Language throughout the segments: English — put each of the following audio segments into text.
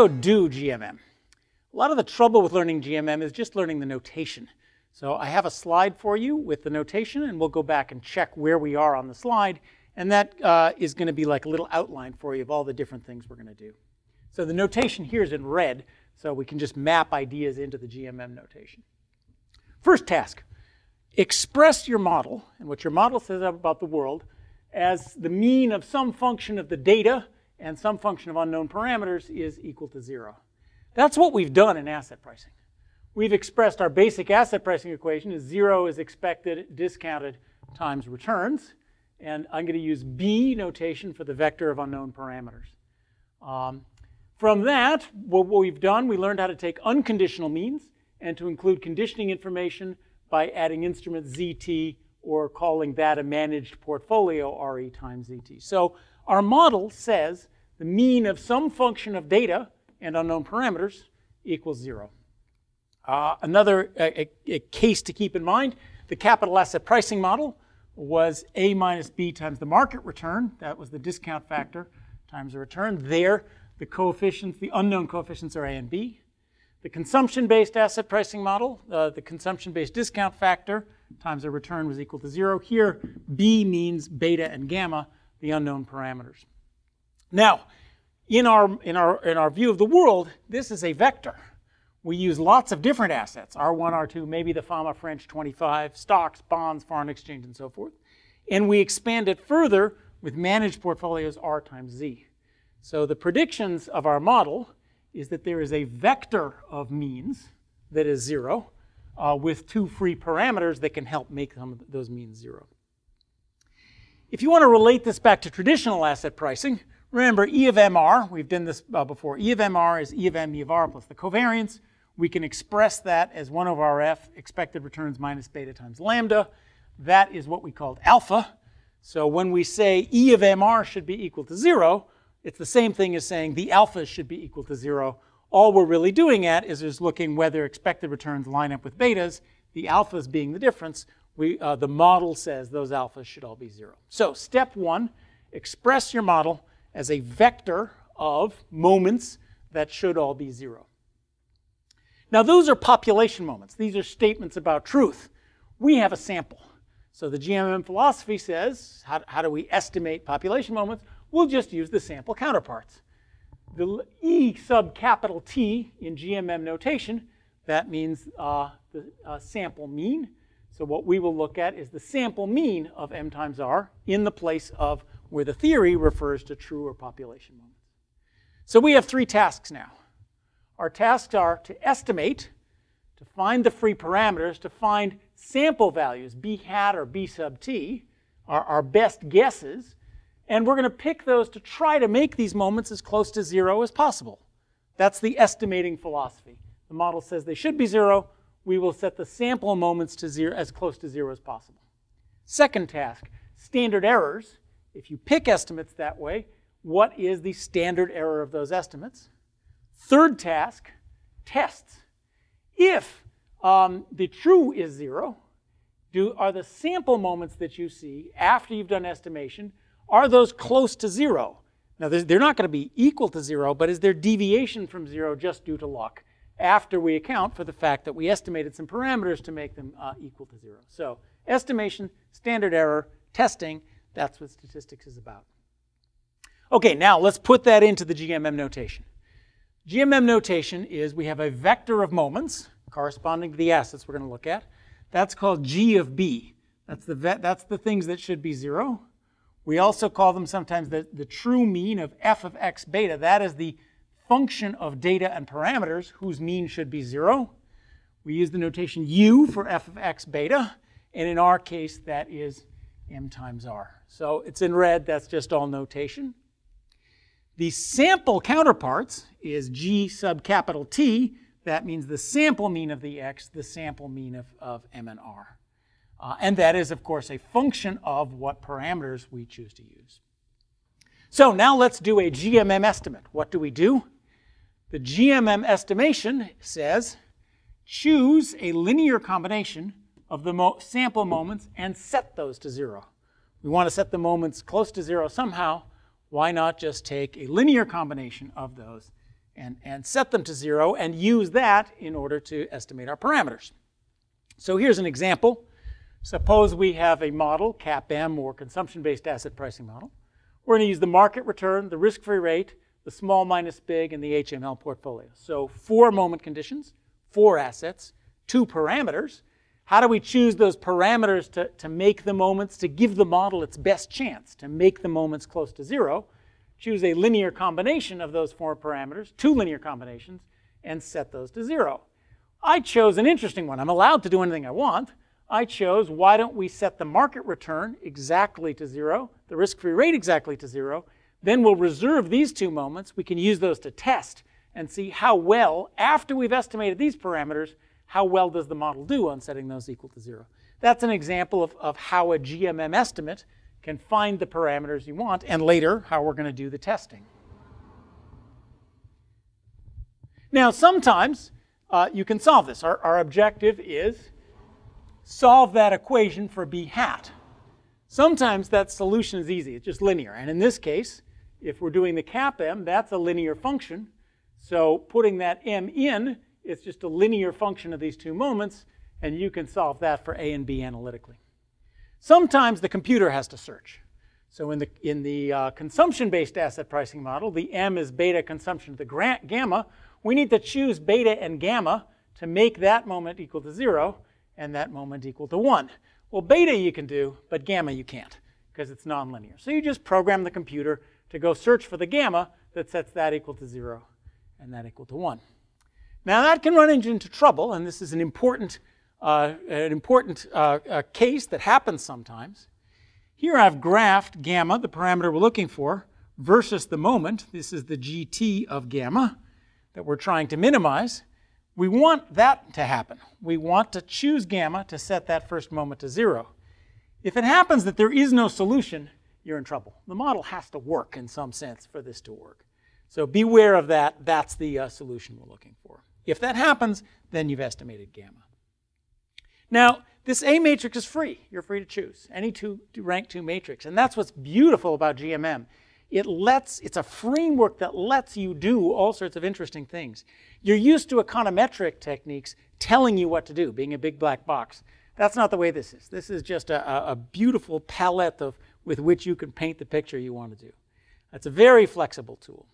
go do GMM. A lot of the trouble with learning GMM is just learning the notation. So I have a slide for you with the notation, and we'll go back and check where we are on the slide. And that uh, is going to be like a little outline for you of all the different things we're going to do. So the notation here is in red, so we can just map ideas into the GMM notation. First task, express your model, and what your model says about the world, as the mean of some function of the data and some function of unknown parameters is equal to zero. That's what we've done in asset pricing. We've expressed our basic asset pricing equation as zero is expected discounted times returns. And I'm going to use B notation for the vector of unknown parameters. Um, from that, what we've done, we learned how to take unconditional means and to include conditioning information by adding instrument ZT or calling that a managed portfolio RE times ZT. So our model says the mean of some function of data and unknown parameters equals zero. Uh, another a, a case to keep in mind, the capital asset pricing model was A minus B times the market return. That was the discount factor times the return. There, the coefficients, the unknown coefficients are A and B. The consumption-based asset pricing model, uh, the consumption-based discount factor times the return was equal to zero. Here, B means beta and gamma, the unknown parameters. Now, in our, in our, in our view of the world, this is a vector. We use lots of different assets, R1, R2, maybe the Fama French 25, stocks, bonds, foreign exchange, and so forth. And we expand it further with managed portfolios R times Z. So the predictions of our model is that there is a vector of means that is zero uh, with two free parameters that can help make those means zero. If you want to relate this back to traditional asset pricing, Remember, E of MR, we've done this uh, before. E of MR is E of M, E of R plus the covariance. We can express that as 1 over RF, expected returns minus beta times lambda. That is what we called alpha. So when we say E of MR should be equal to 0, it's the same thing as saying the alpha should be equal to 0. All we're really doing at is just looking whether expected returns line up with betas, the alphas being the difference. We, uh, the model says those alphas should all be 0. So step one, express your model as a vector of moments that should all be zero. Now, those are population moments. These are statements about truth. We have a sample. So the GMM philosophy says, how, how do we estimate population moments? We'll just use the sample counterparts. The E sub capital T in GMM notation, that means uh, the uh, sample mean. So what we will look at is the sample mean of M times R in the place of where the theory refers to true or population moments. So we have three tasks now. Our tasks are to estimate, to find the free parameters, to find sample values, b hat or b sub t, are our best guesses, and we're going to pick those to try to make these moments as close to zero as possible. That's the estimating philosophy. The model says they should be zero. We will set the sample moments to zero as close to zero as possible. Second task, standard errors if you pick estimates that way, what is the standard error of those estimates? Third task, tests. If um, the true is zero, do, are the sample moments that you see after you've done estimation, are those close to zero? Now, they're not going to be equal to zero, but is there deviation from zero just due to luck after we account for the fact that we estimated some parameters to make them uh, equal to zero? So, estimation, standard error, testing, that's what statistics is about. Okay, now let's put that into the GMM notation. GMM notation is we have a vector of moments corresponding to the assets we're going to look at. That's called G of B. That's the, that's the things that should be zero. We also call them sometimes the, the true mean of f of x beta. That is the function of data and parameters whose mean should be zero. We use the notation u for f of x beta, and in our case, that is m times r. So it's in red, that's just all notation. The sample counterparts is g sub capital T. That means the sample mean of the x, the sample mean of, of m and r. Uh, and that is, of course, a function of what parameters we choose to use. So now let's do a GMM estimate. What do we do? The GMM estimation says choose a linear combination of the mo sample moments and set those to zero. We want to set the moments close to zero somehow. Why not just take a linear combination of those and, and set them to zero and use that in order to estimate our parameters. So here's an example. Suppose we have a model, CAPM or consumption-based asset pricing model. We're going to use the market return, the risk-free rate, the small minus big, and the HML portfolio. So four moment conditions, four assets, two parameters. How do we choose those parameters to, to make the moments, to give the model its best chance to make the moments close to zero? Choose a linear combination of those four parameters, two linear combinations, and set those to zero. I chose an interesting one. I'm allowed to do anything I want. I chose why don't we set the market return exactly to zero, the risk-free rate exactly to zero, then we'll reserve these two moments. We can use those to test and see how well, after we've estimated these parameters, how well does the model do on setting those equal to zero. That's an example of, of how a GMM estimate can find the parameters you want, and later, how we're going to do the testing. Now, sometimes uh, you can solve this. Our, our objective is solve that equation for b hat. Sometimes that solution is easy. It's just linear. And in this case, if we're doing the CAPM, that's a linear function. So putting that m in, it's just a linear function of these two moments, and you can solve that for a and b analytically. Sometimes the computer has to search. So in the, in the uh, consumption-based asset pricing model, the m is beta consumption to the gamma. We need to choose beta and gamma to make that moment equal to 0 and that moment equal to 1. Well, beta you can do, but gamma you can't because it's nonlinear. So you just program the computer to go search for the gamma that sets that equal to 0 and that equal to 1. Now that can run into trouble, and this is an important, uh, an important uh, uh, case that happens sometimes. Here I've graphed gamma, the parameter we're looking for, versus the moment. This is the gt of gamma that we're trying to minimize. We want that to happen. We want to choose gamma to set that first moment to 0. If it happens that there is no solution, you're in trouble. The model has to work in some sense for this to work. So beware of that. That's the uh, solution we're looking for. If that happens, then you've estimated gamma. Now, this A matrix is free. You're free to choose any two rank 2 matrix. And that's what's beautiful about GMM. It lets, it's a framework that lets you do all sorts of interesting things. You're used to econometric techniques telling you what to do, being a big black box. That's not the way this is. This is just a, a beautiful palette of with which you can paint the picture you want to do. That's a very flexible tool.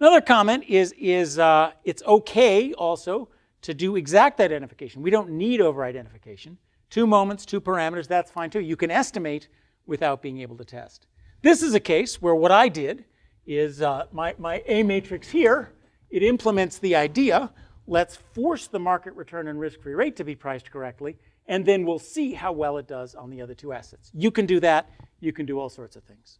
Another comment is, is uh, it's okay also to do exact identification. We don't need over-identification. Two moments, two parameters, that's fine too. You can estimate without being able to test. This is a case where what I did is uh, my, my A matrix here, it implements the idea, let's force the market return and risk-free rate to be priced correctly, and then we'll see how well it does on the other two assets. You can do that. You can do all sorts of things.